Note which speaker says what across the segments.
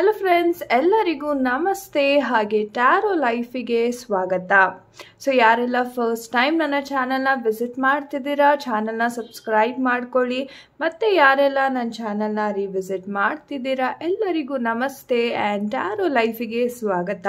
Speaker 1: Hello friends ಎಲ್ಲರಿಗೂ ನಮಸ್ತೆ, ಹಾಗೆ ಟ್ಯಾರೋ ಲೈಫಿಗೆ ಸ್ವಾಗತ. ಸೊ ಯಾರೆಲ್ಲ ಫಸ್ಟ್ ಟೈಮ್ ನನ್ನ ಚಾನಲ್ನ ವಿಸಿಟ್ ಮಾಡ್ತಿದ್ದೀರಾ ಚಾನಲ್ನ ಸಬ್ಸ್ಕ್ರೈಬ್ ಮಾಡ್ಕೊಳ್ಳಿ. ಮತ್ತು ಯಾರೆಲ್ಲ ನನ್ನ ಚಾನಲ್ನ ರಿವಿಸಿಟ್ ಮಾಡ್ತಿದ್ದೀರಾ, ಎಲ್ಲರಿಗೂ ನಮಸ್ತೆ ಆ್ಯಂಡ್ ಟ್ಯಾರೋ ಲೈಫಿಗೆ ಸ್ವಾಗತ.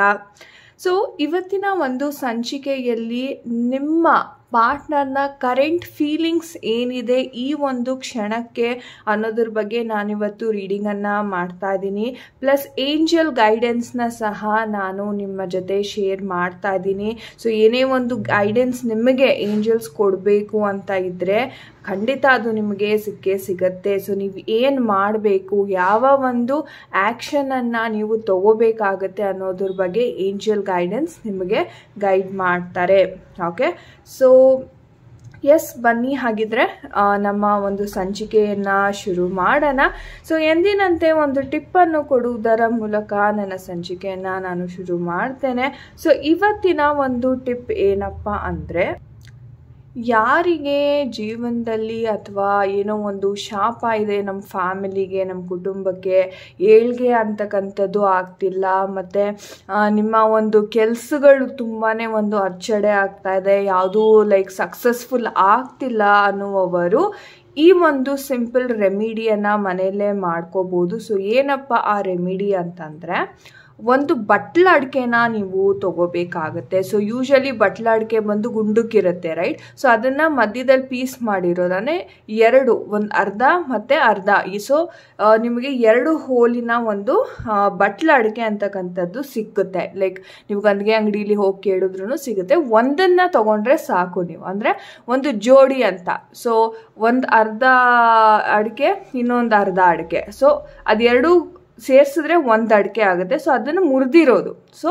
Speaker 1: ಸೊ ಇವತ್ತಿನ ಒಂದು ಸಂಚಿಕೆಯಲ್ಲಿ ನಿಮ್ಮ ಪಾರ್ಟ್ನರ್ನ ಕರೆಂಟ್ ಫೀಲಿಂಗ್ಸ್ ಏನಿದೆ ಈ ಒಂದು ಕ್ಷಣಕ್ಕೆ ಅನ್ನೋದ್ರ ಬಗ್ಗೆ ನಾನಿವತ್ತು ರೀಡಿಂಗನ್ನು ಮಾಡ್ತಾ ಇದ್ದೀನಿ. ಪ್ಲಸ್ ಏಂಜಲ್ ಗೈಡೆನ್ಸ್ನ ಸಹ ನಾನು ನಿಮ್ಮ ಜೊತೆ ಶೇರ್ ಮಾಡ್ತಾ ಇದ್ದೀನಿ. ಸೊ ಏನೇ ಒಂದು ಗೈಡೆನ್ಸ್ ನಿಮಗೆ ಏಂಜಲ್ಸ್ ಕೊಡಬೇಕು ಅಂತ ಇದ್ದರೆ ಖಂಡಿತ ಅದು ನಿಮಗೆ ಸಿಕ್ಕೇ ಸಿಗತ್ತೆ. ಸೊ ನೀವು ಏನು ಮಾಡಬೇಕು, ಯಾವ ಒಂದು ಆ್ಯಕ್ಷನನ್ನು ನೀವು ತಗೋಬೇಕಾಗತ್ತೆ ಅನ್ನೋದ್ರ ಬಗ್ಗೆ ಏಂಜಲ್ ಗೈಡೆನ್ಸ್ ನಿಮಗೆ ಗೈಡ್ ಮಾಡ್ತಾರೆ. ಓಕೆ? ಸೊ ಎಸ್, ಬನ್ನಿ ಹಾಗಿದ್ರೆ ನಮ್ಮ ಒಂದು ಸಂಚಿಕೆಯನ್ನು ಶುರು ಮಾಡೋಣ. ಸೊ ಎಂದಿನಂತೆ ಒಂದು ಟಿಪ್ಪನ್ನು ಕೊಡುವುದರ ಮೂಲಕ ನನ್ನ ಸಂಚಿಕೆಯನ್ನು ನಾನು ಶುರು ಮಾಡ್ತೇನೆ. ಸೊ ಇವತ್ತಿನ ಒಂದು ಟಿಪ್ ಏನಪ್ಪ ಅಂದರೆ ಯಾರಿಗೆ ಜೀವನದಲ್ಲಿ ಅಥವಾ ಏನೋ ಒಂದು ಶಾಪ ಇದೆ ನಮ್ಮ ಫ್ಯಾಮಿಲಿಗೆ, ನಮ್ಮ ಕುಟುಂಬಕ್ಕೆ ಏಳ್ಗೆ ಅಂತಕ್ಕಂಥದ್ದು ಆಗ್ತಿಲ್ಲ. ಮತ್ತು ನಿಮ್ಮ ಒಂದು ಕೆಲಸಗಳು ತುಂಬಾ ಒಂದು ಅಚ್ಚಡೆ ಆಗ್ತಾ ಇದೆ. ಯಾವುದೂ ಲೈಕ್ ಸಕ್ಸಸ್ಫುಲ್ ಆಗ್ತಿಲ್ಲ ಅನ್ನುವವರು ಈ ಒಂದು ಸಿಂಪಲ್ ರೆಮಿಡಿಯನ್ನು ಮನೆಯಲ್ಲೇ ಮಾಡ್ಕೋಬೋದು. ಸೊ ಏನಪ್ಪ ಆ ರೆಮಿಡಿ ಅಂತಂದರೆ ಒಂದು ಬಟ್ಲ ಅಡಿಕೆನ ನೀವು ತಗೋಬೇಕಾಗತ್ತೆ. ಸೊ ಯೂಶಲಿ ಬಟ್ಲ ಅಡಿಕೆ ಬಂದು ಗುಂಡುಕ್ಕಿರುತ್ತೆ ರೈಟ್ ಸೊ ಅದನ್ನು ಮಧ್ಯದಲ್ಲಿ ಪೀಸ್ ಮಾಡಿರೋದನ್ನೇ ಎರಡು, ಒಂದು ಅರ್ಧ ಮತ್ತು ಅರ್ಧ. ಈ ಸೊ ನಿಮಗೆ ಎರಡು ಹೋಲಿನ ಒಂದು ಬಟ್ಲ ಅಡಿಕೆ ಅಂತಕ್ಕಂಥದ್ದು ಸಿಕ್ಕುತ್ತೆ. ಲೈಕ್ ನೀವು ಗಂದಿಗೆ ಅಂಗಡಿಲಿ ಹೋಗಿ ಕೇಳಿದ್ರು ಸಿಗುತ್ತೆ. ಒಂದನ್ನು ತೊಗೊಂಡ್ರೆ ಸಾಕು ನೀವು. ಅಂದರೆ ಒಂದು ಜೋಡಿ ಅಂತ. ಸೊ ಒಂದು ಅರ್ಧ ಅಡಿಕೆ, ಇನ್ನೊಂದು ಅರ್ಧ ಅಡಿಕೆ. ಸೊ ಅದೆರಡು ಸೇರಿಸಿದ್ರೆ ಒಂದು ಅಡಿಕೆ ಆಗುತ್ತೆ. ಸೊ ಅದನ್ನು ಮುರಿದಿರೋದು. ಸೊ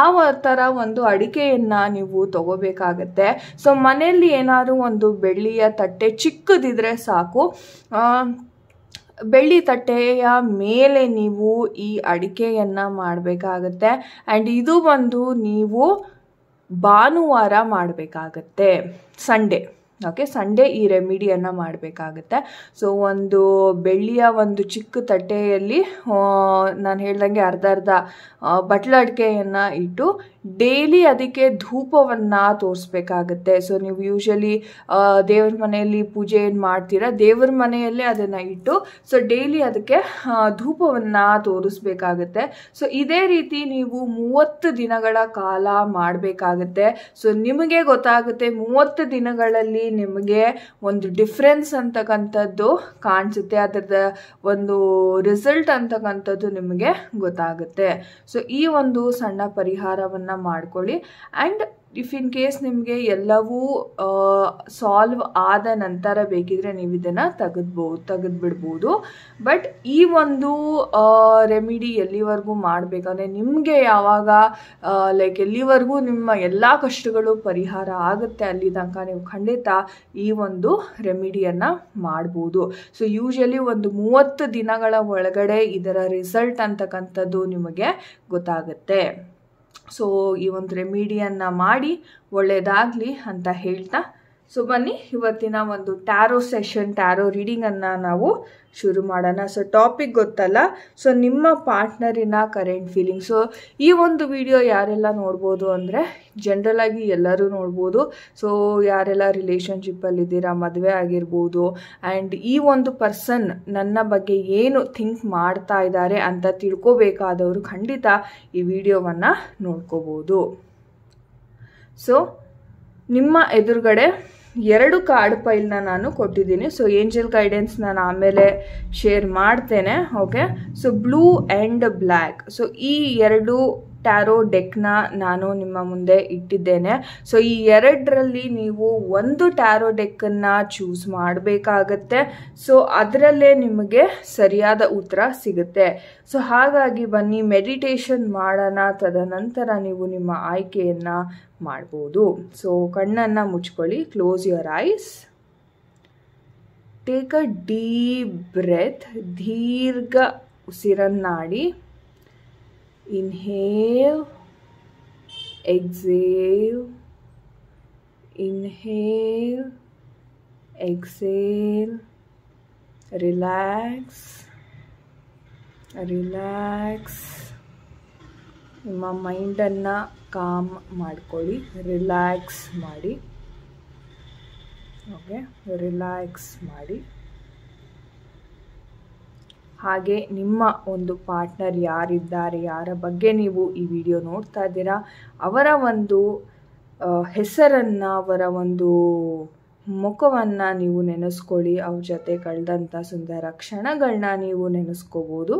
Speaker 1: ಆ ಥರ ಒಂದು ಅಡಿಕೆಯನ್ನು ನೀವು ತಗೋಬೇಕಾಗತ್ತೆ. ಸೊ ಮನೆಯಲ್ಲಿ ಏನಾದರೂ ಒಂದು ಬೆಳ್ಳಿಯ ತಟ್ಟೆ ಚಿಕ್ಕದಿದ್ರೆ ಸಾಕು. ಬೆಳ್ಳಿ ತಟ್ಟೆಯ ಮೇಲೆ ನೀವು ಈ ಅಡಿಕೆಯನ್ನು ಮಾಡಬೇಕಾಗತ್ತೆ. ಆ್ಯಂಡ್ ಇದು ಬಂದು ನೀವು ಭಾನುವಾರ ಮಾಡಬೇಕಾಗತ್ತೆ. ಸಂಡೇ ಓಕೆ ಸಂಡೇ ಈ ರೆಮಿಡಿಯನ್ನು ಮಾಡಬೇಕಾಗುತ್ತೆ. ಸೊ ಒಂದು ಬೆಳ್ಳಿಯ ಒಂದು ಚಿಕ್ಕ ತಟ್ಟೆಯಲ್ಲಿ ನಾನು ಹೇಳ್ದಂಗೆ ಅರ್ಧ ಅರ್ಧ ಬಟ್ಲಡ್ಕೆಯನ್ನು ಇಟ್ಟು ಡೈಲಿ ಅದಕ್ಕೆ ಧೂಪವನ್ನು ತೋರಿಸ್ಬೇಕಾಗತ್ತೆ. ಸೊ ನೀವು ಯೂಶಲಿ ದೇವ್ರ ಮನೆಯಲ್ಲಿ ಪೂಜೆ ಏನು ಮಾಡ್ತೀರಾ, ದೇವ್ರ ಮನೆಯಲ್ಲೇ ಅದನ್ನು ಇಟ್ಟು ಸೊ ಡೈಲಿ ಅದಕ್ಕೆ ಧೂಪವನ್ನು ತೋರಿಸ್ಬೇಕಾಗತ್ತೆ. ಸೊ ಇದೇ ರೀತಿ ನೀವು ಮೂವತ್ತು ದಿನಗಳ ಕಾಲ ಮಾಡಬೇಕಾಗತ್ತೆ. ಸೊ ನಿಮಗೆ ಗೊತ್ತಾಗುತ್ತೆ ಮೂವತ್ತು ದಿನಗಳಲ್ಲಿ ನಿಮಗೆ ಒಂದು ಡಿಫ್ರೆನ್ಸ್ ಅಂತಕ್ಕಂಥದ್ದು ಕಾಣಿಸುತ್ತೆ. ಅದರದ ಒಂದು ರಿಸಲ್ಟ್ ಅಂತಕ್ಕಂಥದ್ದು ನಿಮಗೆ ಗೊತ್ತಾಗುತ್ತೆ. ಸೊ ಈ ಒಂದು ಸಣ್ಣ ಪರಿಹಾರವನ್ನು ಮಾಡ್ಕೊಳ್ಳಿ. ಆ್ಯಂಡ್ ಇಫ್ ಇನ್ ಕೇಸ್ ನಿಮಗೆ ಎಲ್ಲವೂ ಸಾಲ್ವ್ ಆದ ನಂತರ ಬೇಕಿದ್ರೆ ನೀವು ಇದನ್ನು ತೆಗೆದ್ಬೋದು ತೆಗೆದ್ಬಿಡ್ಬೋದು. ಬಟ್ ಈ ಒಂದು ರೆಮಿಡಿ ಎಲ್ಲಿವರೆಗೂ ಮಾಡಬೇಕಂದ್ರೆ ನಿಮಗೆ ಯಾವಾಗ ಲೈಕ್ ಎಲ್ಲಿವರೆಗೂ ನಿಮ್ಮ ಎಲ್ಲ ಕಷ್ಟಗಳು ಪರಿಹಾರ ಆಗುತ್ತೆ ಅಲ್ಲಿ ತನಕ ನೀವು ಖಂಡಿತ ಈ ಒಂದು ರೆಮಿಡಿಯನ್ನು ಮಾಡ್ಬೋದು. ಸೊ ಯೂಶಲಿ ಒಂದು ಮೂವತ್ತು ದಿನಗಳ ಒಳಗಡೆ ಇದರ ರಿಸಲ್ಟ್ ಅಂತಕ್ಕಂಥದ್ದು ನಿಮಗೆ ಗೊತ್ತಾಗುತ್ತೆ. ಸೊ ಈ ಒಂದು ರೆಮಿಡಿಯನ್ನು ಮಾಡಿ ಒಳ್ಳೆಯದಾಗಲಿ ಅಂತ ಹೇಳ್ತಾ ಸೊ ಬನ್ನಿ, ಇವತ್ತಿನ ಒಂದು ಟ್ಯಾರೋ ಸೆಷನ್, ಟ್ಯಾರೋ ರೀಡಿಂಗನ್ನು ನಾವು ಶುರು ಮಾಡೋಣ. ಸೊ ಟಾಪಿಕ್ ಗೊತ್ತಲ್ಲ? ಸೊ ನಿಮ್ಮ ಪಾರ್ಟ್ನರಿನ ಕರೆಂಟ್ ಫೀಲಿಂಗ್. ಸೊ ಈ ಒಂದು ವಿಡಿಯೋ ಯಾರೆಲ್ಲ ನೋಡ್ಬೋದು ಅಂದರೆ ಜನ್ರಲಾಗಿ ಎಲ್ಲರೂ ನೋಡ್ಬೋದು. ಸೊ ಯಾರೆಲ್ಲ ರಿಲೇಷನ್ಶಿಪ್ಪಲ್ಲಿದ್ದೀರಾ ಮದುವೆ ಆಗಿರ್ಬೋದು ಆ್ಯಂಡ್ ಈ ಒಂದು ಪರ್ಸನ್ ನನ್ನ ಬಗ್ಗೆ ಏನು ಥಿಂಕ್ ಮಾಡ್ತಾ ಇದ್ದಾರೆ ಅಂತ ತಿಳ್ಕೋಬೇಕಾದವರು ಖಂಡಿತ ಈ ವಿಡಿಯೋವನ್ನು ನೋಡ್ಕೋಬೋದು. ಸೊ ನಿಮ್ಮ ಎದುರುಗಡೆ ಎರಡು ಕಾರ್ಡ್ ಫೈಲ್ನ ನಾನು ಕೊಟ್ಟಿದ್ದೀನಿ. ಸೊ ಏಂಜಲ್ ಗೈಡೆನ್ಸ್ ನಾನು ಆಮೇಲೆ ಶೇರ್ ಮಾಡ್ತೇನೆ okay so blue and black so ಈ ಎರಡು ಟ್ಯಾರೋ ಡೆಕ್ನ ನಾನು ನಿಮ್ಮ ಮುಂದೆ ಇಟ್ಟಿದ್ದೇನೆ. ಸೊ, ಈ ಎರಡರಲ್ಲಿ ನೀವು ಒಂದು ಟ್ಯಾರೋ ಡೆಕ್ಕನ್ನು ಚೂಸ್ ಮಾಡಬೇಕಾಗತ್ತೆ. ಸೊ, ಅದರಲ್ಲೇ ನಿಮಗೆ ಸರಿಯಾದ ಉತ್ತರ ಸಿಗುತ್ತೆ. ಸೊ, ಹಾಗಾಗಿ ಬನ್ನಿ, ಮೆಡಿಟೇಷನ್ ಮಾಡೋಣ. ತದನಂತರ ನೀವು ನಿಮ್ಮ ಆಯ್ಕೆಯನ್ನು ಮಾಡ್ಬೋದು. ಸೊ, ಕಣ್ಣನ್ನು ಮುಚ್ಕೊಳ್ಳಿ, close your eyes. Take a deep breath, ದೀರ್ಘ ಉಸಿರನ್ನಾಡಿ. Inhale, exhale, inhale, exhale, relax, relax ನಿಮ್ಮ ಮೈಂಡನ್ನು ಕಾಮ್ ಮಾಡ್ಕೊಳ್ಳಿ ರಿಲ್ಯಾಕ್ಸ್ ಮಾಡಿ ಓಕೆ ರಿಲ್ಯಾಕ್ಸ್ ಮಾಡಿ ಹಾಗೆ ನಿಮ್ಮ ಒಂದು ಪಾರ್ಟ್ನರ್ ಯಾರಿದ್ದಾರೆ, ಯಾರ ಬಗ್ಗೆ ನೀವು ಈ ವಿಡಿಯೋ ನೋಡ್ತಾ ಇದ್ದೀರಾ, ಅವರ ಒಂದು ಹೆಸರನ್ನು, ಅವರ ಒಂದು ಮುಖವನ್ನು ನೀವು ನೆನೆಸ್ಕೊಳ್ಳಿ, ಅವ್ರ ಜೊತೆ ಕಳೆದಂಥ ಸುಂದರ ಕ್ಷಣಗಳನ್ನ ನೀವು ನೆನೆಸ್ಕೋಬೋದು.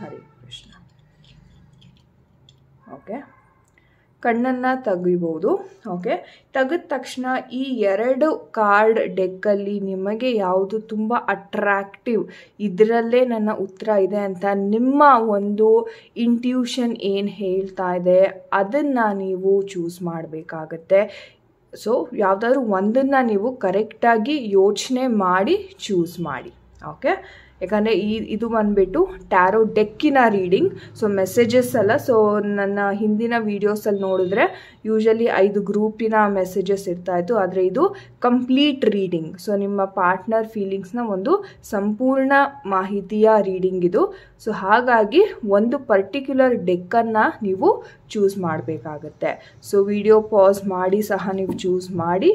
Speaker 1: ಹರಿ ಕೃಷ್ಣ. ಓಕೆ. ಕಣ್ಣನ್ನು ತೆಗಿಬೋದು ಓಕೆ ತೆಗೆದ ತಕ್ಷಣ ಈ ಎರಡು ಕಾರ್ಡ್ ಡೆಕ್ಕಲ್ಲಿ ನಿಮಗೆ ಯಾವುದು ತುಂಬ ಅಟ್ರಾಕ್ಟಿವ್ ಇದರಲ್ಲೇ ನನ್ನ ಉತ್ತರ ಇದೆ ಅಂತ ನಿಮ್ಮ ಒಂದು ಇಂಟ್ಯೂಷನ್ ಏನು ಹೇಳ್ತಾ ಇದೆ, ಅದನ್ನು ನೀವು ಚೂಸ್ ಮಾಡಬೇಕಾಗತ್ತೆ. ಸೊ ಯಾವುದಾದ್ರೂ ಒಂದನ್ನು ನೀವು ಕರೆಕ್ಟಾಗಿ ಯೋಚನೆ ಮಾಡಿ ಚೂಸ್ ಮಾಡಿ. ಓಕೆ ಯಾಕಂದರೆ ಈ ಇದು ಬಂದುಬಿಟ್ಟು ಟ್ಯಾರೋ ಡೆಕ್ಕಿನ ರೀಡಿಂಗ್ ಸೊ ಮೆಸೇಜಸ್ ಅಲ್ಲ ಸೊ ನನ್ನ ಹಿಂದಿನ ವೀಡಿಯೋಸಲ್ಲಿ ನೋಡಿದ್ರೆ ಯೂಶಲಿ ಐದು ಗ್ರೂಪಿನ ಮೆಸೇಜಸ್ ಇರ್ತಾಯಿತ್ತು ಆದರೆ ಇದು ಕಂಪ್ಲೀಟ್ ರೀಡಿಂಗ್ ಸೊ ನಿಮ್ಮ ಪಾರ್ಟ್ನರ್ ಫೀಲಿಂಗ್ಸ್ನ ಒಂದು ಸಂಪೂರ್ಣ ಮಾಹಿತಿಯ ರೀಡಿಂಗ್ ಇದು. ಸೊ ಹಾಗಾಗಿ ಒಂದು ಪರ್ಟಿಕ್ಯುಲರ್ ಡೆಕ್ಕನ್ನು ನೀವು ಚೂಸ್ ಮಾಡಬೇಕಾಗತ್ತೆ. ಸೊ ವಿಡಿಯೋ ಪಾಸ್ ಮಾಡಿ ಸಹ ನೀವು ಚೂಸ್ ಮಾಡಿ.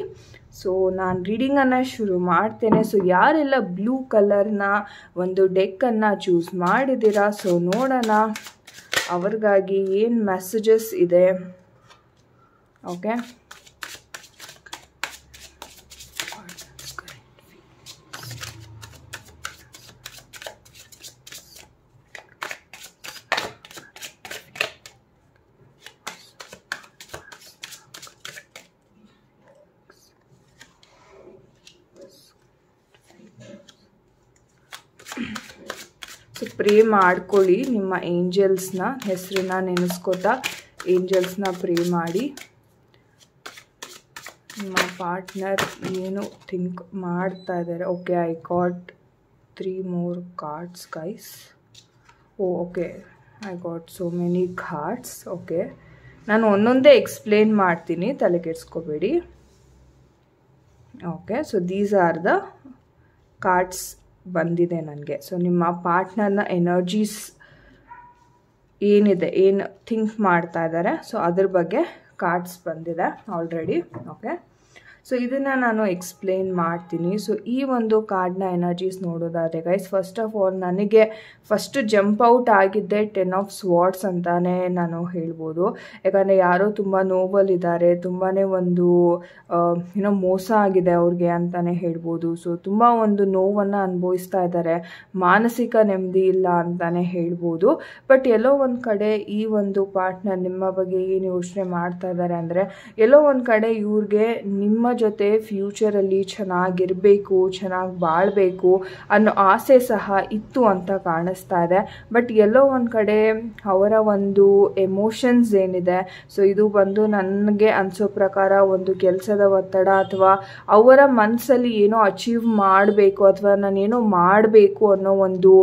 Speaker 1: ಸೊ ನಾನು ರೀಡಿಂಗನ್ನು ಶುರು ಮಾಡ್ತೇನೆ. ಸೊ ಯಾರೆಲ್ಲ ಬ್ಲೂ ಕಲರ್ನ ಒಂದು ಡೆಕ್ಕನ್ನು ಚೂಸ್ ಮಾಡಿದ್ದೀರಾ? ಸೊ ನೋಡೋಣ. ಅವ್ರಿಗಾಗಿ ಏನು ಮೆಸೇಜಸ್ ಇದೆ? ಓಕೆ ಸೊ ಪ್ರೇ ಮಾಡ್ಕೊಳ್ಳಿ. ನಿಮ್ಮ ಏಂಜಲ್ಸ್ನ ಹೆಸರನ್ನ ನೆನೆಸ್ಕೊತಾ ಏಂಜಲ್ಸ್ನ ಪ್ರೇ ಮಾಡಿ. ನಿಮ್ಮ ಪಾರ್ಟ್ನರ್ ಏನು ಥಿಂಕ್ ಮಾಡ್ತಾ ಇದ್ದಾರೆ. Okay I got three more cards guys oh okay I got so many cards okay ನಾನು ಒಂದೊಂದೇ ಎಕ್ಸ್ಪ್ಲೇನ್ ಮಾಡ್ತೀನಿ. ತಲೆಗೆಡ್ಸ್ಕೋಬೇಡಿ okay so these are the cards ಬಂದಿದೆ ನನಗೆ. ಸೊ ನಿಮ್ಮ ಪಾರ್ಟ್ನರ್ನ ಎನರ್ಜೀಸ್ ಏನಿದೆ, ಏನು ಥಿಂಕ್ ಮಾಡ್ತಾ ಇದ್ದಾರೆ ಸೊ ಅದ್ರ ಬಗ್ಗೆ ಕಾರ್ಡ್ಸ್ ಬಂದಿದೆ ಆಲ್ರೆಡಿ ಓಕೆ ಸೊ ಇದನ್ನು ನಾನು ಎಕ್ಸ್ಪ್ಲೇನ್ ಮಾಡ್ತೀನಿ. ಸೊ ಈ ಒಂದು ಕಾರ್ಡ್ನ ಎನರ್ಜೀಸ್ ನೋಡೋದಾದರೆ ಗೈಸ್ ಫಸ್ಟ್ ಆಫ್ ಆಲ್ ನನಗೆ ಫಸ್ಟ್ ಜಂಪ್ ಔಟ್ ಆಗಿದ್ದೆ ಟೆನ್ ಆಫ್ ಸ್ವಾಟ್ಸ್ ಅಂತಾನೆ ನಾನು ಹೇಳ್ಬೋದು. ಯಾಕಂದರೆ ಯಾರೋ ತುಂಬ ನೋವಲ್ಲಿದ್ದಾರೆ ತುಂಬಾ ಒಂದು ಏನೋ ಮೋಸ ಆಗಿದೆ ಅವ್ರಿಗೆ ಅಂತಲೇ ಹೇಳ್ಬೋದು. ಸೊ ತುಂಬ ಒಂದು ನೋವನ್ನು ಅನುಭವಿಸ್ತಾ ಇದ್ದಾರೆ. ಮಾನಸಿಕ ನೆಮ್ಮದಿ ಇಲ್ಲ ಅಂತಲೇ ಹೇಳ್ಬೋದು. ಬಟ್ ಎಲ್ಲೋ ಒಂದು ಕಡೆ ಈ ಒಂದು ಪಾರ್ಟ್ನ ನಿಮ್ಮ ಬಗ್ಗೆ ಏನು ಯೋಚನೆ ಮಾಡ್ತಾ ಇದ್ದಾರೆ ಅಂದರೆ, ಎಲ್ಲೋ ಒಂದು ಕಡೆ ಇವ್ರಿಗೆ ನಿಮ್ಮ ಜೊತೆ ಫ್ಯೂಚರಲ್ಲಿ ಚೆನ್ನಾಗಿರಬೇಕು, ಚೆನ್ನಾಗಿ ಬಾಳಬೇಕು ಅನ್ನೋ ಆಸೆ ಸಹ ಇತ್ತು ಅಂತ ಕಾಣಿಸ್ತಾ ಇದೆ. ಬಟ್ ಎಲ್ಲೋ ಒಂದು ಕಡೆ ಅವರ ಒಂದು ಎಮೋಷನ್ಸ್ ಏನಿದೆ ಸೊ ಇದು ಬಂದು ನನಗೆ ಅನಿಸೋ ಪ್ರಕಾರ ಒಂದು ಕೆಲಸದ ಒತ್ತಡ ಅಥವಾ ಅವರ ಮನಸ್ಸಲ್ಲಿ ಏನೋ ಅಚೀವ್ ಮಾಡಬೇಕು ಅಥವಾ ನಾನೇನೋ ಮಾಡಬೇಕು ಅನ್ನೋ ಒಂದು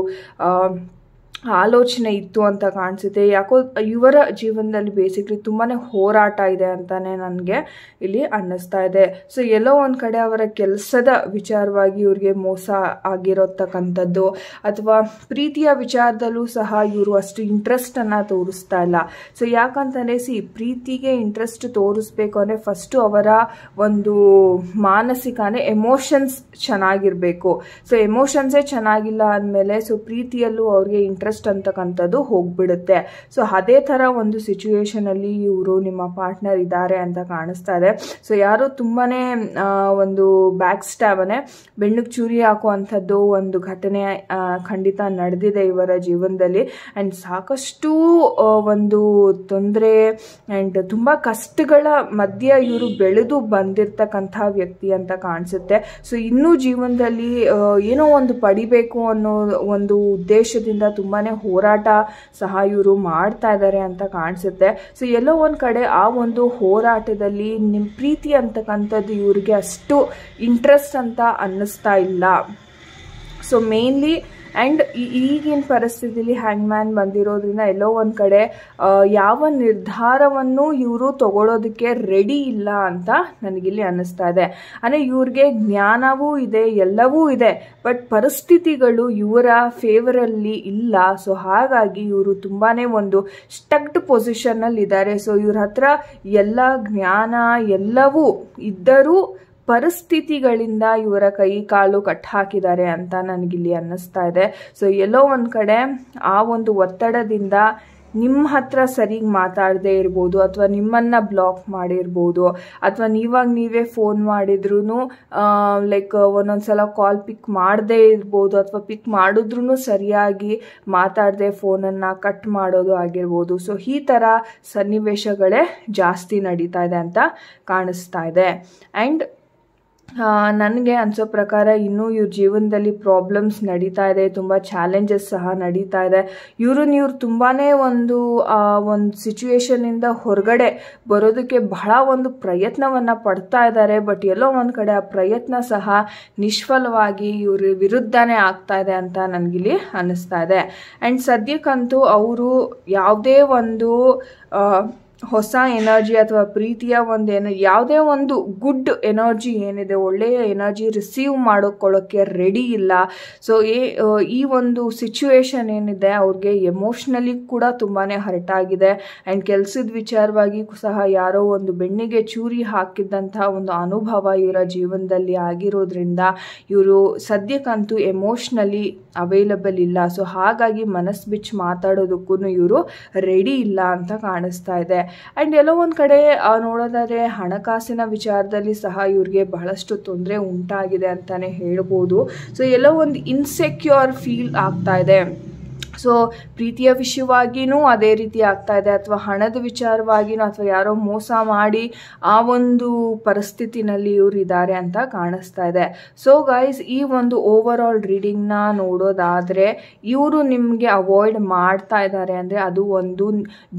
Speaker 1: ಆಲೋಚನೆ ಇತ್ತು ಅಂತ ಕಾಣಿಸುತ್ತೆ. ಯಾಕೋ ಇವರ ಜೀವನದಲ್ಲಿ ಬೇಸಿಕ್ಲಿ ತುಂಬಾ ಹೋರಾಟ ಇದೆ ಅಂತಲೇ ನನಗೆ ಇಲ್ಲಿ ಅನ್ನಿಸ್ತಾ ಇದೆ. ಸೊ ಎಲ್ಲೋ ಒಂದು ಕಡೆ ಅವರ ಕೆಲಸದ ವಿಚಾರವಾಗಿ ಇವ್ರಿಗೆ ಮೋಸ ಆಗಿರತಕ್ಕಂಥದ್ದು, ಅಥವಾ ಪ್ರೀತಿಯ ವಿಚಾರದಲ್ಲೂ ಸಹ ಇವರು ಅಷ್ಟು ಇಂಟ್ರೆಸ್ಟನ್ನು ತೋರಿಸ್ತಾ ಇಲ್ಲ. ಸೊ ಯಾಕಂತಲೇ ಸಿ, ಪ್ರೀತಿಗೆ ಇಂಟ್ರೆಸ್ಟ್ ತೋರಿಸ್ಬೇಕು ಅಂದರೆ ಫಸ್ಟು ಅವರ ಒಂದು ಮಾನಸಿಕ ಎಮೋಷನ್ಸ್ ಚೆನ್ನಾಗಿರಬೇಕು. ಸೊ ಎಮೋಷನ್ಸೇ ಚೆನ್ನಾಗಿಲ್ಲ ಅಂದಮೇಲೆ ಸೊ ಪ್ರೀತಿಯಲ್ಲೂ ಅವ್ರಿಗೆ ಇಂಟ್ರೆಸ್ಟ್ ಅಂತಕ್ಕಂಥದ್ದು ಹೋಗ್ಬಿಡುತ್ತೆ. ಸೊ ಅದೇ ಥರ ಒಂದು ಸಿಚುವೇಶನಲ್ಲಿ ಇವರು ನಿಮ್ಮ ಪಾರ್ಟ್ನರ್ ಇದ್ದಾರೆ ಅಂತ ಕಾಣಿಸ್ತಾ ಇದೆ. ಸೊ ಯಾರು ತುಂಬಾ ಒಂದು ಬ್ಯಾಕ್ ಸ್ಟ್ಯಾಬನೆ ಬೆಣ್ಣಕ್ಕೆ ಚೂರಿ ಹಾಕುವಂಥದ್ದು ಒಂದು ಘಟನೆ ಖಂಡಿತ ನಡೆದಿದೆ ಇವರ ಜೀವನದಲ್ಲಿ. ಆ್ಯಂಡ್ ಸಾಕಷ್ಟು ಒಂದು ತೊಂದರೆ ಆ್ಯಂಡ್ ತುಂಬ ಕಷ್ಟಗಳ ಮಧ್ಯೆ ಇವರು ಬೆಳೆದು ಬಂದಿರತಕ್ಕಂಥ ವ್ಯಕ್ತಿ ಅಂತ ಕಾಣಿಸುತ್ತೆ. ಸೊ ಇನ್ನೂ ಜೀವನದಲ್ಲಿ ಏನೋ ಒಂದು ಪಡಿಬೇಕು ಅನ್ನೋ ಒಂದು ಉದ್ದೇಶದಿಂದ ತುಂಬಾ ಹೋರಾಟ ಸಹ ಇವರು ಮಾಡ್ತಾ ಇದ್ದಾರೆ ಅಂತ ಕಾಣಿಸುತ್ತೆ. ಸೊ ಎಲ್ಲೋ ಒಂದು ಕಡೆ ಆ ಒಂದು ಹೋರಾಟದಲ್ಲಿ ನಿಮ್ಮ ಪ್ರೀತಿ ಅಂತಕ್ಕಂಥದ್ದು ಇವ್ರಿಗೆ ಅಷ್ಟು ಇಂಟ್ರೆಸ್ಟ್ ಅಂತ ಅನ್ನಿಸ್ತಾ ಇಲ್ಲ. ಸೊ ಮೇನ್ಲಿ ಆ್ಯಂಡ್ ಈಗಿನ ಪರಿಸ್ಥಿತಿಲಿ ಹ್ಯಾಂಗ್ ಮ್ಯಾನ್ ಬಂದಿರೋದ್ರಿಂದ ಎಲ್ಲೋ ಒಂದು ಕಡೆ ಯಾವ ನಿರ್ಧಾರವನ್ನು ಇವರು ತಗೊಳ್ಳೋದಕ್ಕೆ ರೆಡಿ ಇಲ್ಲ ಅಂತ ನನಗಿಲ್ಲಿ ಅನ್ನಿಸ್ತಾ ಇದೆ. ಅಂದರೆ ಇವ್ರಿಗೆ ಜ್ಞಾನವೂ ಇದೆ, ಎಲ್ಲವೂ ಇದೆ ಬಟ್ ಪರಿಸ್ಥಿತಿಗಳು ಇವರ ಫೇವರಲ್ಲಿ ಇಲ್ಲ. ಸೊ ಹಾಗಾಗಿ ಇವರು ತುಂಬಾ ಒಂದು ಸ್ಟಕ್ಡ್ ಪೊಸಿಷನಲ್ಲಿ ಇದ್ದಾರೆ ಸೊ ಇವ್ರ ಹತ್ರ ಎಲ್ಲ ಜ್ಞಾನ ಎಲ್ಲವೂ ಇದ್ದರೂ ಪರಿಸ್ಥಿತಿಗಳಿಂದ ಇವರ ಕೈ ಕಾಲು ಕಟ್ ಹಾಕಿದ್ದಾರೆ ಅಂತ ನನಗಿಲ್ಲಿ ಅನ್ನಿಸ್ತಾ ಇದೆ. ಸೊ ಎಲ್ಲೋ ಒಂದು ಕಡೆ ಆ ಒಂದು ಒತ್ತಡದಿಂದ ನಿಮ್ಮ ಹತ್ರ ಸರಿಗೆ ಮಾತಾಡದೇ ಇರ್ಬೋದು, ಅಥವಾ ನಿಮ್ಮನ್ನು ಬ್ಲಾಕ್ ಮಾಡಿರ್ಬೋದು, ಅಥವಾ ನೀವಾಗ ನೀವೇ ಫೋನ್ ಮಾಡಿದ್ರೂ ಲೈಕ್ ಒಂದೊಂದ್ಸಲ ಕಾಲ್ ಪಿಕ್ ಮಾಡದೇ ಇರ್ಬೋದು, ಅಥವಾ ಪಿಕ್ ಮಾಡಿದ್ರೂ ಸರಿಯಾಗಿ ಮಾತಾಡದೆ ಫೋನನ್ನು ಕಟ್ ಮಾಡೋದು ಆಗಿರ್ಬೋದು. ಸೊ ಈ ಥರ ಸನ್ನಿವೇಶಗಳೇ ಜಾಸ್ತಿ ನಡೀತಾ ಇದೆ ಅಂತ ಕಾಣಿಸ್ತಾ ಇದೆ. ಆ್ಯಂಡ್ ನನಗೆ ಅನಿಸೋ ಪ್ರಕಾರ ಇನ್ನೂ ಇವ್ರ ಜೀವನದಲ್ಲಿ ಪ್ರಾಬ್ಲಮ್ಸ್ ನಡೀತಾ ಇದೆ, ತುಂಬ ಚಾಲೆಂಜಸ್ ಸಹ ನಡೀತಾ ಇದೆ. ಇವ್ರನ್ನ ಇವ್ರು ತುಂಬಾ ಒಂದು ಒಂದು ಸಿಚುವೇಶನಿಂದ ಹೊರಗಡೆ ಬರೋದಕ್ಕೆ ಬಹಳ ಒಂದು ಪ್ರಯತ್ನವನ್ನು ಪಡ್ತಾ ಇದ್ದಾರೆ ಬಟ್ ಎಲ್ಲೋ ಒಂದು ಕಡೆ ಆ ಪ್ರಯತ್ನ ಸಹ ನಿಷ್ಫಲವಾಗಿ ಇವ್ರ ವಿರುದ್ಧನೇ ಆಗ್ತಾ ಇದೆ ಅಂತ ನನಗಿಲ್ಲಿ ಅನ್ನಿಸ್ತಾ ಇದೆ. ಆ್ಯಂಡ್ ಸದ್ಯಕ್ಕಂತೂ ಅವರು ಯಾವುದೇ ಒಂದು ಹೊಸ ಎನರ್ಜಿ ಅಥವಾ ಪ್ರೀತಿಯ ಒಂದು ಎನ, ಯಾವುದೇ ಒಂದು ಗುಡ್ ಎನರ್ಜಿ ಏನಿದೆ, ಒಳ್ಳೆಯ ಎನರ್ಜಿ ರಿಸೀವ್ ಮಾಡಿಕೊಳ್ಳೋಕ್ಕೆ ರೆಡಿ ಇಲ್ಲ. ಸೊ ಏ ಈ ಒಂದು ಸಿಚುವೇಶನ್ ಏನಿದೆ, ಅವ್ರಿಗೆ ಎಮೋಷ್ನಲಿ ಕೂಡ ತುಂಬಾ ಹರ್ಟ್ ಆಗಿದೆ. ಆ್ಯಂಡ್ ಕೆಲಸದ ವಿಚಾರವಾಗಿ ಸಹ ಯಾರೋ ಒಂದು ಬೆಣ್ಣಿಗೆ ಚೂರಿ ಹಾಕಿದ್ದಂಥ ಒಂದು ಅನುಭವ ಇವರ ಜೀವನದಲ್ಲಿ ಆಗಿರೋದ್ರಿಂದ ಇವರು ಸದ್ಯಕ್ಕಂತೂ ಎಮೋಷ್ನಲಿ ಅವೈಲಬಲ್ ಇಲ್ಲ. ಸೊ, ಹಾಗಾಗಿ ಮನಸ್ಸು ಬಿಚ್ಚಿ ಮಾತಾಡೋದಕ್ಕೂ ಇವರು ರೆಡಿ ಇಲ್ಲ ಅಂತ ಕಾಣಿಸ್ತಾ ಇದೆ. ಆ್ಯಂಡ್ ಎಲ್ಲೋ ಒಂದು ಕಡೆ ನೋಡೋದಾದರೆ ಹಣಕಾಸಿನ ವಿಚಾರದಲ್ಲಿ ಸಹ ಇವ್ರಿಗೆ ಬಹಳಷ್ಟು ತೊಂದರೆ ಉಂಟಾಗಿದೆ ಅಂತಲೇ ಹೇಳ್ಬೋದು. ಸೊ ಎಲ್ಲೋ ಒಂದು ಇನ್ಸೆಕ್ಯೂರ್ ಫೀಲ್ ಆಗ್ತಾ ಇದೆ. ಸೊ ಪ್ರೀತಿಯ ವಿಷಯವಾಗಿಯೂ ಅದೇ ರೀತಿ ಆಗ್ತಾ ಇದೆ. ಅಥವಾ ಹಣದ ವಿಚಾರವಾಗಿಯೂ ಅಥವಾ ಯಾರೋ ಮೋಸ ಮಾಡಿ ಆ ಒಂದು ಪರಿಸ್ಥಿತಿನಲ್ಲಿ ಇವರು ಇದ್ದಾರೆ ಅಂತ ಕಾಣಿಸ್ತಾ ಇದೆ. ಸೊ ಗೈಸ್ ಈ ಒಂದು ಓವರ್ ಆಲ್ ರೀಡಿಂಗ್ನ ನೋಡೋದಾದರೆ ಇವರು ನಿಮಗೆ ಅವಾಯ್ಡ್ ಮಾಡ್ತಾ ಇದ್ದಾರೆ ಅಂದರೆ ಅದು ಒಂದು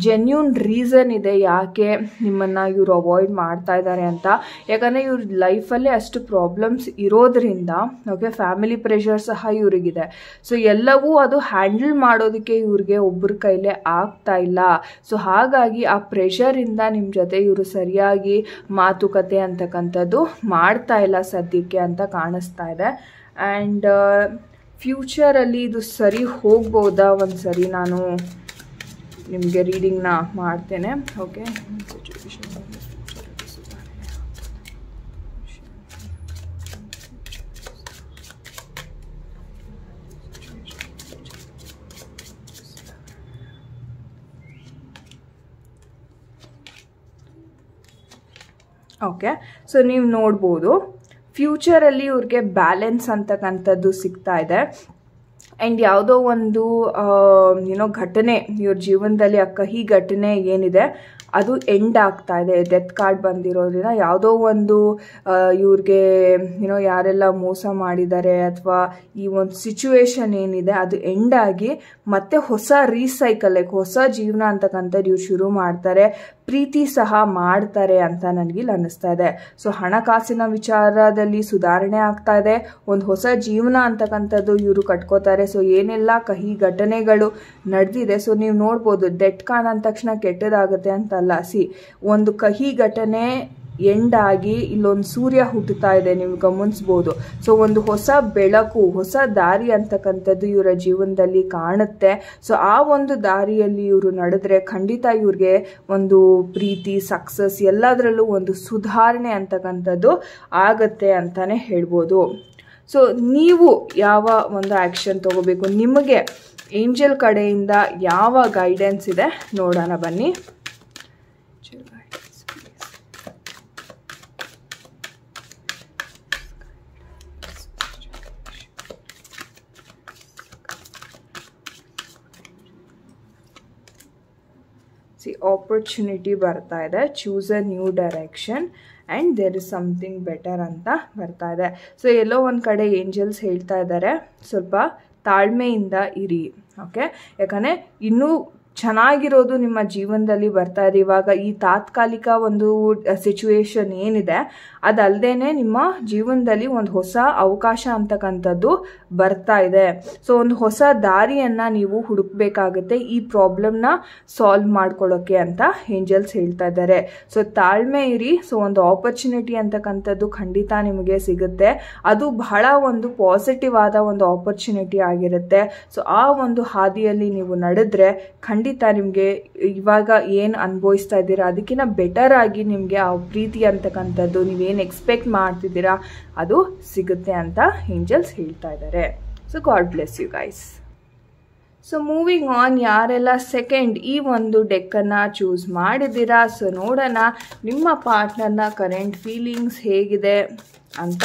Speaker 1: ಜೆನ್ಯೂನ್ ರೀಸನ್ ಇದೆ ಯಾಕೆ ನಿಮ್ಮನ್ನು ಇವರು ಅವಾಯ್ಡ್ ಮಾಡ್ತಾ ಇದ್ದಾರೆ ಅಂತ. ಯಾಕಂದರೆ ಇವ್ರ ಲೈಫಲ್ಲೇ ಅಷ್ಟು ಪ್ರಾಬ್ಲಮ್ಸ್ ಇರೋದ್ರಿಂದ ಓಕೆ ಫ್ಯಾಮಿಲಿ ಪ್ರೆಷರ್ ಸಹ ಇವರಿಗಿದೆ. ಸೊ ಎಲ್ಲವೂ ಅದು ಹ್ಯಾಂಡಲ್ ಮಾಡೋದಕ್ಕೆ ಇವ್ರಿಗೆ ಒಬ್ಬರ ಕೈಲೇ ಆಗ್ತಾ ಇಲ್ಲ. ಸೊ ಹಾಗಾಗಿ ಆ ಪ್ರೆಷರಿಂದ ನಿಮ್ಮ ಜೊತೆ ಇವರು ಸರಿಯಾಗಿ ಮಾತುಕತೆ ಅಂತಕ್ಕಂಥದ್ದು ಮಾಡ್ತಾ ಇಲ್ಲ ಸದ್ಯಕ್ಕೆ ಅಂತ ಕಾಣಿಸ್ತಾ ಇದೆ. ಆ್ಯಂಡ್ ಫ್ಯೂಚರಲ್ಲಿ ಇದು ಸರಿ ಹೋಗ್ಬೋದಾ ಒಂದು ಸರಿ ನಾನು ನಿಮಗೆ ರೀಡಿಂಗ್ನ ಮಾಡ್ತೇನೆ. ಓಕೆ ಓಕೆ ಸೊ ನೀವು ನೋಡ್ಬೋದು. ಫ್ಯೂಚರಲ್ಲಿ ಇವ್ರಿಗೆ ಬ್ಯಾಲೆನ್ಸ್ ಅಂತಕ್ಕಂಥದ್ದು ಸಿಗ್ತಾ ಇದೆ. ಆ್ಯಂಡ್ ಯಾವುದೋ ಒಂದು ಏನೋ ಘಟನೆ, ಇವ್ರ ಜೀವನದಲ್ಲಿ ಆ ಕಹಿ ಘಟನೆ ಏನಿದೆ, ಅದು ಎಂಡ್ ಆಗ್ತಾ ಇದೆ. ಡೆತ್ ಕಾರ್ಡ್ ಬಂದಿರೋದ್ರಿಂದ ಯಾವುದೋ ಒಂದು ಇವ್ರಿಗೆ ಏನೋ ಯಾರೆಲ್ಲ ಮೋಸ ಮಾಡಿದ್ದಾರೆ ಅಥವಾ ಈ ಒಂದು ಸಿಚುವೇಶನ್ ಏನಿದೆ, ಅದು ಎಂಡ್ ಆಗಿ ಮತ್ತೆ ಹೊಸ ರೀಸೈಕಲ್ ಲೈಕ್ ಹೊಸ ಜೀವನ ಅಂತಕ್ಕಂಥದ್ದು ಇವ್ರು ಶುರು ಮಾಡ್ತಾರೆ. ಪ್ರೀತಿ ಸಹ ಮಾಡ್ತಾರೆ ಅಂತ ನನಗೆ ಇಲ್ಲಿ ಅನ್ನಿಸ್ತಾ ಇದೆ. ಸೊ ಹಣಕಾಸಿನ ವಿಚಾರದಲ್ಲಿ ಸುಧಾರಣೆ ಆಗ್ತಾ ಇದೆ. ಒಂದು ಹೊಸ ಜೀವನ ಅಂತಕ್ಕಂಥದ್ದು ಇವರು ಕಟ್ಕೋತಾರೆ. ಸೊ ಏನೆಲ್ಲ ಕಹಿ ಘಟನೆಗಳು ನಡೆದಿದೆ. ಸೊ ನೀವು ನೋಡ್ಬೋದು, ಡೆಟ್ ಕಾನ್ ಅಂದ ತಕ್ಷಣ ಕೆಟ್ಟದಾಗುತ್ತೆ ಅಂತಲ್ಲ. ಸಿ ಒಂದು ಕಹಿ ಘಟನೆ ಎಂಡ್ ಆಗಿ ಇಲ್ಲೊಂದು ಸೂರ್ಯ ಹುಟ್ಟುತ್ತಾ ಇದೆ, ನೀವು ಗಮನಿಸ್ಬೋದು. ಸೊ ಒಂದು ಹೊಸ ಬೆಳಕು, ಹೊಸ ದಾರಿ ಅಂತಕ್ಕಂಥದ್ದು ಇವರ ಜೀವನದಲ್ಲಿ ಕಾಣುತ್ತೆ. ಸೊ ಆ ಒಂದು ದಾರಿಯಲ್ಲಿ ಇವರು ನಡೆದ್ರೆ ಖಂಡಿತ ಇವ್ರಿಗೆ ಒಂದು ಪ್ರೀತಿ ಸಕ್ಸಸ್ ಎಲ್ಲದರಲ್ಲೂ ಒಂದು ಸುಧಾರಣೆ ಅಂತಕ್ಕಂಥದ್ದು ಆಗತ್ತೆ ಅಂತಾನೆ ಹೇಳ್ಬೋದು. ಸೊ ನೀವು ಯಾವ ಒಂದು ಆ್ಯಕ್ಷನ್ ತಗೋಬೇಕು? ನಿಮಗೆ ಏಂಜಲ್ ಕಡೆಯಿಂದ ಯಾವ ಗೈಡೆನ್ಸ್ ಇದೆ? ನೋಡೋಣ ಬನ್ನಿ ಸಿ ಆಪರ್ಚುನಿಟಿ ಬರ್ತಾ ಇದೆ. Choose a new direction and there is something better ಅಂತ ಬರ್ತಾ ಇದೆ. ಸೊ ಎಲ್ಲೋ ಒಂದು ಕಡೆ ಏಂಜಲ್ಸ್ ಹೇಳ್ತಾ ಇದ್ದಾರೆ ಸ್ವಲ್ಪ ತಾಳ್ಮೆಯಿಂದ ಇರಿ. ಓಕೆ ಯಾಕಂದರೆ ಇನ್ನೂ ಚೆನ್ನಾಗಿರೋದು ನಿಮ್ಮ ಜೀವನದಲ್ಲಿ ಬರ್ತಾ ಇದೆ. ಇವಾಗ ಈ ತಾತ್ಕಾಲಿಕ ಒಂದು ಸಿಚುವೇಶನ್ ಏನಿದೆ ಅದಲ್ಲದೆ ನಿಮ್ಮ ಜೀವನದಲ್ಲಿ ಒಂದು ಹೊಸ ಅವಕಾಶ ಅಂತಕ್ಕಂಥದ್ದು ಬರ್ತಾ ಇದೆ. ಸೊ ಒಂದು ಹೊಸ ದಾರಿಯನ್ನು ನೀವು ಹುಡುಕಬೇಕಾಗುತ್ತೆ ಈ ಪ್ರಾಬ್ಲಮ್ನ ಸಾಲ್ವ್ ಮಾಡ್ಕೊಳ್ಳೋಕ್ಕೆ ಅಂತ ಏಂಜಲ್ಸ್ ಹೇಳ್ತಾ ಇದ್ದಾರೆ. ಸೊ ತಾಳ್ಮೆ ಇರಿ. ಸೊ ಒಂದು ಆಪರ್ಚುನಿಟಿ ಅಂತಕ್ಕಂಥದ್ದು ಖಂಡಿತ ನಿಮಗೆ ಸಿಗುತ್ತೆ. ಅದು ಬಹಳ ಒಂದು ಪಾಸಿಟಿವ್ ಆದ ಒಂದು ಆಪರ್ಚುನಿಟಿ ಆಗಿರುತ್ತೆ. ಸೊ ಆ ಒಂದು ಹಾದಿಯಲ್ಲಿ ನೀವು ನಡೆದ್ರೆ ಖಂಡಿತ ನಿಮಗೆ ಇವಾಗ ಏನು ಅನುಭವಿಸ್ತಾ ಇದ್ದೀರಾ? ಅದಕ್ಕಿಂತ ಬೆಟರ್ ಆಗಿ ನಿಮಗೆ ಆ ಪ್ರೀತಿ ಅಂತಕ್ಕಂಥದ್ದು ನೀವೇನು ಎಕ್ಸ್ಪೆಕ್ಟ್ ಮಾಡ್ತಿದ್ದೀರಾ? ಅದು ಸಿಗುತ್ತೆ ಅಂತ ಏಂಜಲ್ಸ್ ಹೇಳ್ತಾ ಇದ್ದಾರೆ so God bless you guys so moving on ಯಾರೆಲ್ಲ ಸೆಕೆಂಡ್ ಈ ಒಂದು ಡೆಕ್ಕನ್ನು ಚೂಸ್ ಮಾಡಿದ್ದೀರಾ? ಸೊ ನೋಡೋಣ, ನಿಮ್ಮ ಪಾರ್ಟ್ನರ್ನ ಕರೆಂಟ್ ಫೀಲಿಂಗ್ಸ್ ಹೇಗಿದೆ ಅಂತ.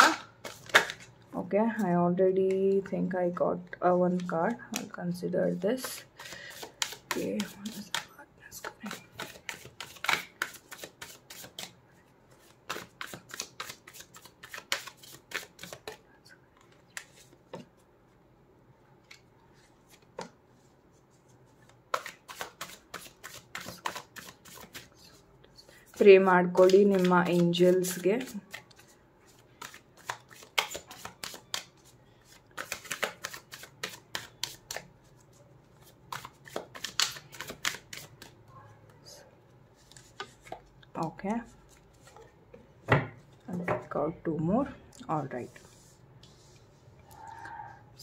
Speaker 1: Okay I already think I got one card I consider this okay pray ಮಾಡ್ಕೊಳ್ಳಿ ನಿಮ್ಮ ಏಂಜಲ್ಸ್ಗೆ okay. And pick out two more. All right.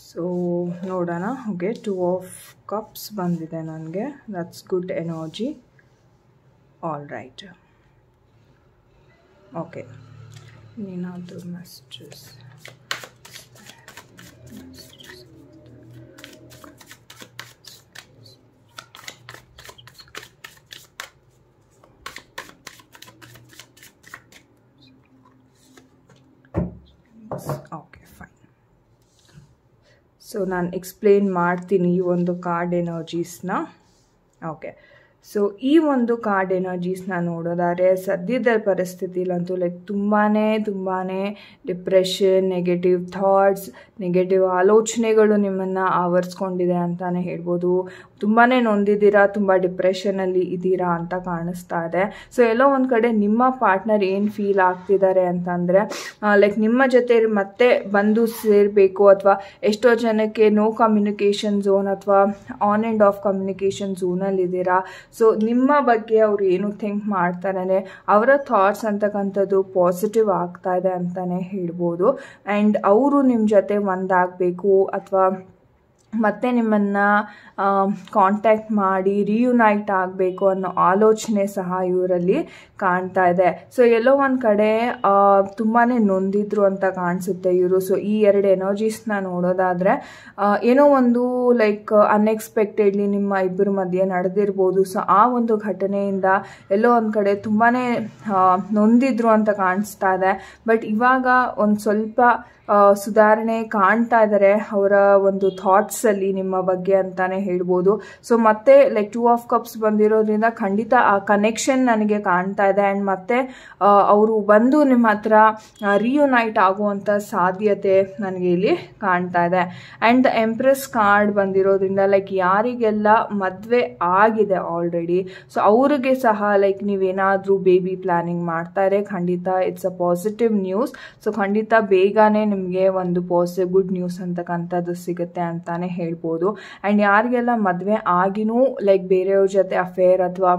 Speaker 1: So ನೋಡೋಣ. ಓಕೆ ಟೂ ಆಫ್ ಕಪ್ಸ್ ಬಂದಿದೆ ನನಗೆ. That's good energy all right okay ನೀನಾದರೂ messages okay fine so ನಾನು explain ಮಾಡ್ತೀನಿ ಈ ಒಂದು ಕಾರ್ಡ್ ಎನರ್ಜೀಸ್ನ ಓಕೆ ಸೊ ಈ ಒಂದು ಕಾರ್ಡ್ ಎನರ್ಜೀಸ್ನ ನೋಡೋದಾದ್ರೆ ಸದ್ಯದ ಪರಿಸ್ಥಿತಿಲಂತೂ ಲೈಕ್ ತುಂಬಾ ತುಂಬಾ ಡಿಪ್ರೆಷನ್ ನೆಗೆಟಿವ್ ಥಾಟ್ಸ್ ನೆಗೆಟಿವ್ ಆಲೋಚನೆಗಳು ನಿಮ್ಮನ್ನು ಆವರಿಸ್ಕೊಂಡಿದೆ ಅಂತಲೇ ಹೇಳ್ಬೋದು. ತುಂಬಾ ನೊಂದಿದ್ದೀರಾ, ತುಂಬ ಡಿಪ್ರೆಷನಲ್ಲಿ ಇದ್ದೀರಾ ಅಂತ ಕಾಣಿಸ್ತಾ ಇದೆ. ಸೊ ಎಲ್ಲೋ ಒಂದು ಕಡೆ ನಿಮ್ಮ ಪಾರ್ಟ್ನರ್ ಏನು ಫೀಲ್ ಆಗ್ತಿದ್ದಾರೆ ಅಂತಂದರೆ ಲೈಕ್ ನಿಮ್ಮ ಜೊತೆ ಮತ್ತೆ ಬಂದು ಸೇರಬೇಕು ಅಥವಾ ಎಷ್ಟೋ ಜನಕ್ಕೆ ನೋ ಕಮ್ಯುನಿಕೇಷನ್ ಝೋನ್ ಅಥವಾ ಆನ್ ಆ್ಯಂಡ್ ಆಫ್ ಕಮ್ಯುನಿಕೇಷನ್ ಝೋನಲ್ಲಿದ್ದೀರಾ ಸೊ ನಿಮ್ಮ ಬಗ್ಗೆ ಅವ್ರು ಏನು ಥಿಂಕ್ ಮಾಡ್ತಾರೆ ಅವರ ಥಾಟ್ಸ್ ಅಂತಕ್ಕಂಥದ್ದು ಪಾಸಿಟಿವ್ ಆಗ್ತಾ ಇದೆ ಅಂತಲೇ ಹೇಳ್ಬೋದು. ಆ್ಯಂಡ್ ಅವರು ನಿಮ್ಮ ಜೊತೆ ಒಂದಾಗಬೇಕು ಅಥವಾ ಮತ್ತೆ ನಿಮ್ಮನ್ನು ಕಾಂಟ್ಯಾಕ್ಟ್ ಮಾಡಿ ರಿಯುನೈಟ್ ಆಗಬೇಕು ಅನ್ನೋ ಆಲೋಚನೆ ಸಹ ಇವರಲ್ಲಿ ಕಾಣ್ತಾ ಇದೆ. ಸೊ ಎಲ್ಲೋ ಒಂದು ಕಡೆ ತುಂಬಾ ನೊಂದಿದ್ರು ಅಂತ ಕಾಣಿಸುತ್ತೆ ಇವರು. ಸೊ ಈ ಎರಡು ಎನರ್ಜೀಸ್ನ ನೋಡೋದಾದರೆ ಏನೋ ಒಂದು ಲೈಕ್ ಅನ್ಎಕ್ಸ್ಪೆಕ್ಟೆಡ್ಲಿ ನಿಮ್ಮ ಇಬ್ಬರ ಮಧ್ಯೆ ನಡೆದಿರ್ಬೋದು. ಸೊ ಆ ಒಂದು ಘಟನೆಯಿಂದ ಎಲ್ಲೋ ಒಂದು ಕಡೆ ತುಂಬಾ ನೊಂದಿದ್ರು ಅಂತ ಕಾಣಿಸ್ತಾ ಇದೆ. ಬಟ್ ಇವಾಗ ಒಂದು ಸ್ವಲ್ಪ ಸುಧಾರಣೆ ಕಾಣ್ತಾ ಇದ್ದಾರೆ ಅವರ ಒಂದು ಥಾಟ್ಸಲ್ಲಿ ನಿಮ್ಮ ಬಗ್ಗೆ ಅಂತಾನೆ ಹೇಳ್ಬೋದು. ಸೊ ಮತ್ತೆ ಲೈಕ್ ಟೂ ಆಫ್ ಕಪ್ಸ್ ಬಂದಿರೋದ್ರಿಂದ ಖಂಡಿತ ಆ ಕನೆಕ್ಷನ್ ನನಗೆ ಕಾಣ್ತಾ ಇದೆ ಆ್ಯಂಡ್ ಮತ್ತೆ ಅವರು ಬಂದು ನಿಮ್ಮ ಹತ್ರ ರಿಯುನೈಟ್ ಆಗುವಂಥ ಸಾಧ್ಯತೆ ನನಗೆ ಇಲ್ಲಿ ಕಾಣ್ತಾ ಇದೆ. ಆ್ಯಂಡ್ ದ ಎಂಪ್ರೆಸ್ ಕಾರ್ಡ್ ಬಂದಿರೋದ್ರಿಂದ ಲೈಕ್ ಯಾರಿಗೆಲ್ಲ ಮದುವೆ ಆಗಿದೆ ಆಲ್ರೆಡಿ ಸೊ ಅವ್ರಿಗೆ ಸಹ ಲೈಕ್ ನೀವೇನಾದರೂ ಬೇಬಿ ಪ್ಲಾನಿಂಗ್ ಮಾಡ್ತಾರೆ ಖಂಡಿತ it's a positive news so ಖಂಡಿತ ಬೇಗನೆ ನಿಮಗೆ ಒಂದು ಪಾಸಿಟಿವ್ ಗುಡ್ ನ್ಯೂಸ್ ಅಂತಕ್ಕಂಥದ್ದು ಸಿಗುತ್ತೆ ಅಂತಾನೆ ಹೇಳ್ಬೋದು. ಆ್ಯಂಡ್ ಯಾರಿಗೆಲ್ಲ ಮದುವೆ ಆಗಿನೂ ಲೈಕ್ ಬೇರೆಯವ್ರ ಜೊತೆ ಅಫೇರ್ ಅಥವಾ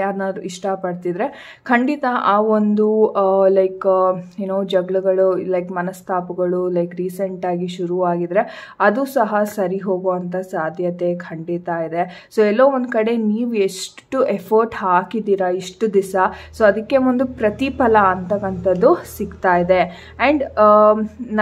Speaker 1: ಯಾರನ್ನಾದ್ರು ಇಷ್ಟಪಡ್ತಿದ್ರೆ ಖಂಡಿತ ಆ ಒಂದು ಲೈಕ್ ಏನೋ ಜಗಳಗಳು ಲೈಕ್ ಮನಸ್ತಾಪಗಳು ಲೈಕ್ ರೀಸೆಂಟಾಗಿ ಶುರುವಾಗಿದ್ರೆ ಅದು ಸಹ ಸರಿ ಹೋಗುವಂಥ ಸಾಧ್ಯತೆ ಖಂಡಿತ ಇದೆ. ಸೊ ಎಲ್ಲೋ ಒಂದು ಕಡೆ ನೀವು ಎಷ್ಟು ಎಫರ್ಟ್ ಹಾಕಿದ್ದೀರಾ ಇಷ್ಟು ದಿವಸ ಸೊ ಅದಕ್ಕೆ ಒಂದು ಪ್ರತಿಫಲ ಅಂತಕ್ಕಂಥದ್ದು ಸಿಗ್ತಾ ಇದೆ. ಆ್ಯಂಡ್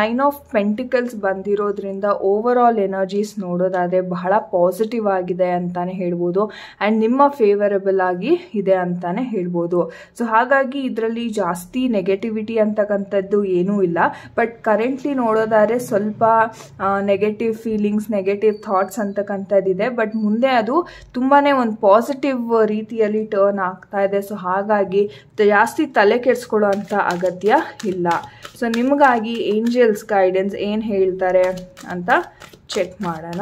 Speaker 1: ನೈನ್ ಆಫ್ ಪೆಂಟಿಕಲ್ಸ್ ಬಂದಿರೋದ್ರಿಂದ ಓವರ್ ಆಲ್ ಎನರ್ಜೀಸ್ ನೋಡೋದಾದರೆ ಬಹಳ ಪಾಸಿಟಿವ್ ಆಗಿದೆ ಅಂತಲೇ ಹೇಳ್ಬೋದು. ಆ್ಯಂಡ್ ನಿಮ್ಮ ಫೇವರಬಲ್ ಆಗಿ ಇದೆ ಅಂತಾನೆ ಹೇಳ್ಬೋದು. ಸೊ ಹಾಗಾಗಿ ಇದರಲ್ಲಿ ಜಾಸ್ತಿ ನೆಗೆಟಿವಿಟಿ ಅಂತಕ್ಕಂಥದ್ದು ಏನೂ ಇಲ್ಲ. ಬಟ್ ಕರೆಂಟ್ಲಿ ನೋಡೋದಾದ್ರೆ ಸ್ವಲ್ಪ ನೆಗೆಟಿವ್ ಫೀಲಿಂಗ್ಸ್ ನೆಗೆಟಿವ್ ಥಾಟ್ಸ್ ಅಂತಕ್ಕಂಥದ್ದಿದೆ. ಬಟ್ ಮುಂದೆ ಅದು ತುಂಬಾ ಒಂದು ಪಾಸಿಟಿವ್ ರೀತಿಯಲ್ಲಿ ಟರ್ನ್ ಆಗ್ತಾ ಇದೆ. ಸೊ ಹಾಗಾಗಿ ಜಾಸ್ತಿ ತಲೆ ಕೆಡಿಸ್ಕೊಳ್ಳೋ ಅಗತ್ಯ ಇಲ್ಲ. ಸೊ ನಿಮಗಾಗಿ ಏಂಜಲ್ಸ್ ಗೈಡೆನ್ಸ್ ಏನು ಹೇಳ್ತಾರೆ ಅಂತ ಚೆಕ್ ಮಾಡೋಣ.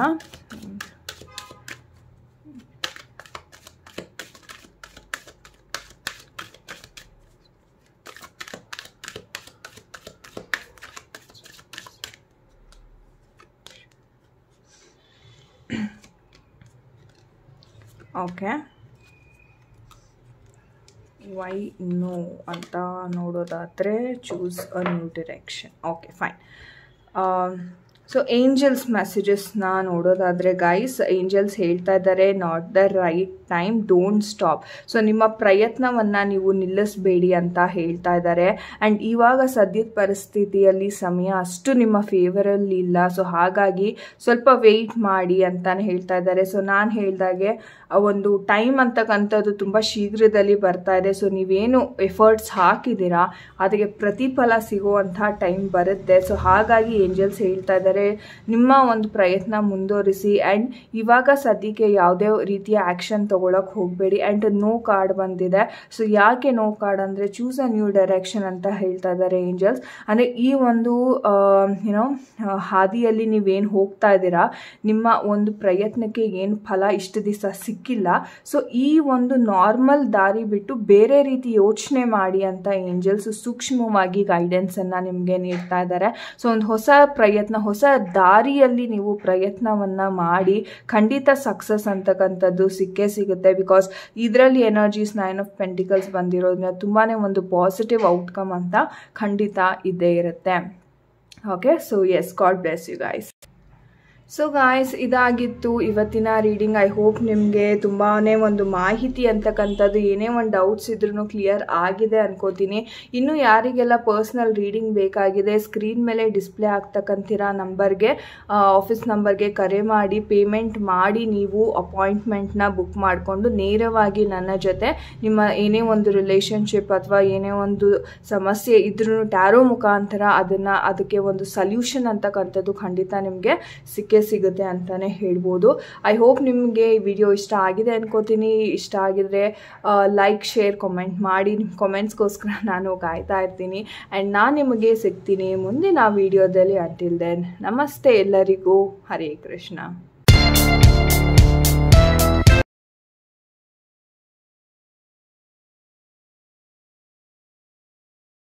Speaker 1: ಓಕೆ ವೈ ನೋ ಅಂತ ನೋಡೋದಾದರೆ choose a new direction okay fine so angels ಮೆಸೇಜಸ್ನ ನೋಡೋದಾದರೆ ಗೈಸ್ ಏಂಜಲ್ಸ್ ಹೇಳ್ತಾ ಇದ್ದಾರೆ not the right time don't stop so ನಿಮ್ಮ ಪ್ರಯತ್ನವನ್ನು ನೀವು ನಿಲ್ಲಿಸಬೇಡಿ ಅಂತ ಹೇಳ್ತಾ ಇದ್ದಾರೆ. ಆ್ಯಂಡ್ ಇವಾಗ ಸದ್ಯದ ಪರಿಸ್ಥಿತಿಯಲ್ಲಿ ಸಮಯ ಅಷ್ಟು ನಿಮ್ಮ ಫೇವರಲ್ಲಿ ಇಲ್ಲ. ಸೊ ಹಾಗಾಗಿ ಸ್ವಲ್ಪ ವೆಯ್ಟ್ ಮಾಡಿ ಅಂತಾನೆ ಹೇಳ್ತಾ ಇದ್ದಾರೆ. ಸೊ ನಾನು ಹೇಳಿದಾಗೆ ಒಂದು ಟೈಮ್ ಅಂತಕ್ಕಂಥದ್ದು ತುಂಬ ಶೀಘ್ರದಲ್ಲಿ ಬರ್ತಾ ಇದೆ. ಸೊ ನೀವೇನು ಎಫರ್ಟ್ಸ್ ಹಾಕಿದ್ದೀರಾ, ಅದಕ್ಕೆ ಪ್ರತಿಫಲ ಸಿಗುವಂಥ ಟೈಮ್ ಬರುತ್ತೆ. ಸೊ ಹಾಗಾಗಿ ಏಂಜಲ್ಸ್ ಹೇಳ್ತಾ ಇದ್ದಾರೆ, ನಿಮ್ಮ ಒಂದು ಪ್ರಯತ್ನ ಮುಂದುವರಿಸಿ. ಆ್ಯಂಡ್ ಇವಾಗ ಸದ್ಯಕ್ಕೆ ಯಾವುದೇ ರೀತಿಯ ಆ್ಯಕ್ಷನ್ ತೊಗೊಳಕ್ಕೆ ಹೋಗಬೇಡಿ. ಆ್ಯಂಡ್ ನೋ ಕಾರ್ಡ್ ಬಂದಿದೆ. ಸೊ ಯಾಕೆ ನೋ ಕಾರ್ಡ್ ಅಂದರೆ ಚೂಸ್ ಅ ನ್ಯೂ ಡೈರೆಕ್ಷನ್ ಅಂತ ಹೇಳ್ತಾ ಇದ್ದಾರೆ ಏಂಜಲ್ಸ್ ಅಂದರೆ ಈ ಒಂದು ಏನೋ ಹಾದಿಯಲ್ಲಿ ನೀವೇನು ಹೋಗ್ತಾ ಇದ್ದೀರಾ, ನಿಮ್ಮ ಒಂದು ಪ್ರಯತ್ನಕ್ಕೆ ಏನು ಫಲ ಇಷ್ಟು ದಿವಸ ಸಿಕ್ಕಿಲ್ಲ. ಸೊ ಈ ಒಂದು ನಾರ್ಮಲ್ ದಾರಿ ಬಿಟ್ಟು ಬೇರೆ ರೀತಿ ಯೋಚನೆ ಮಾಡಿ ಅಂತ ಏಂಜಲ್ಸ್ ಸೂಕ್ಷ್ಮವಾಗಿ ಗೈಡೆನ್ಸನ್ನು ನಿಮಗೆ ನೀಡ್ತಾ ಇದ್ದಾರೆ. ಸೊ ಒಂದು ಹೊಸ ಪ್ರಯತ್ನ, ಹೊಸ ದಾರಿಯಲ್ಲಿ ನೀವು ಪ್ರಯತ್ನವನ್ನು ಮಾಡಿ, ಖಂಡಿತ ಸಕ್ಸಸ್ ಅಂತಕ್ಕಂಥದ್ದು ಸಿಕ್ಕೇ ಸಿಗುತ್ತೆ ಬಿಕಾಸ್ ಇದರಲ್ಲಿ ಎನರ್ಜೀಸ್ ನೈನ್ ಆಫ್ ಪೆಂಟಿಕಲ್ಸ್ ಬಂದಿರೋದ್ರಿಂದ ತುಂಬಾ ಒಂದು ಪಾಸಿಟಿವ್ ಔಟ್ಕಮ್ ಅಂತ ಖಂಡಿತ ಇದ್ದೇ ಇರುತ್ತೆ. Okay so yes God bless you guys so guys ಇದಾಗಿತ್ತು ಇವತ್ತಿನ ರೀಡಿಂಗ್ ಐ ಹೋಪ್ ನಿಮಗೆ ತುಂಬಾ ಒಂದು ಮಾಹಿತಿ ಅಂತಕ್ಕಂಥದ್ದು ಏನೇ ಒಂದು ಡೌಟ್ಸ್ ಇದ್ರೂ ಕ್ಲಿಯರ್ ಆಗಿದೆ ಅನ್ಕೋತೀನಿ. ಇನ್ನು ಯಾರಿಗೆಲ್ಲ ಪರ್ಸ್ನಲ್ ರೀಡಿಂಗ್ ಬೇಕಾಗಿದೆ ಸ್ಕ್ರೀನ್ ಮೇಲೆ ಡಿಸ್ಪ್ಲೇ ಆಗ್ತಕ್ಕಂತಿರೋ ನಂಬರ್ಗೆ ಆಫೀಸ್ ನಂಬರ್ಗೆ ಕರೆ ಮಾಡಿ ಪೇಮೆಂಟ್ ಮಾಡಿ ನೀವು ಅಪಾಯಿಂಟ್ಮೆಂಟ್ನ ಬುಕ್ ಮಾಡಿಕೊಂಡು ನೇರವಾಗಿ ನನ್ನ ಜೊತೆ ನಿಮ್ಮ ಏನೇ ಒಂದು ರಿಲೇಷನ್ಶಿಪ್ ಅಥವಾ ಏನೇ ಒಂದು ಸಮಸ್ಯೆ ಇದ್ರೂ ಟ್ಯಾರೋ ಮುಖಾಂತರ ಅದನ್ನು, ಅದಕ್ಕೆ ಒಂದು ಸಲ್ಯೂಷನ್ ಅಂತಕ್ಕಂಥದ್ದು ಖಂಡಿತ ನಿಮಗೆ ಸಿಕ್ಕೇ ಸಿಗುತ್ತೆ ಅಂತಲೇ ಹೇಳ್ಬೋದು. ಐ ಹೋಪ್ ನಿಮಗೆ ಈ ವಿಡಿಯೋ ಇಷ್ಟ ಆಗಿದೆ ಅನ್ಕೋತೀನಿ. ಇಷ್ಟ ಆಗಿದ್ರೆ ಲೈಕ್ ಶೇರ್ ಕಾಮೆಂಟ್ ಮಾಡಿ. ನಿಮ್ಮ ಕಾಮೆಂಟ್ಸ್ಗೋಸ್ಕರ ನಾನು ಕಾಯ್ತಾ ಇರ್ತೀನಿ. ಆ್ಯಂಡ್ ನಾನು ನಿಮಗೆ ಸಿಗ್ತೀನಿ ಮುಂದಿನ ವಿಡಿಯೋದಲ್ಲಿ ಅಂಟಿಲ್ ದೆನ್ ನಮಸ್ತೆ ಎಲ್ಲರಿಗೂ. ಹರೇ ಕೃಷ್ಣ.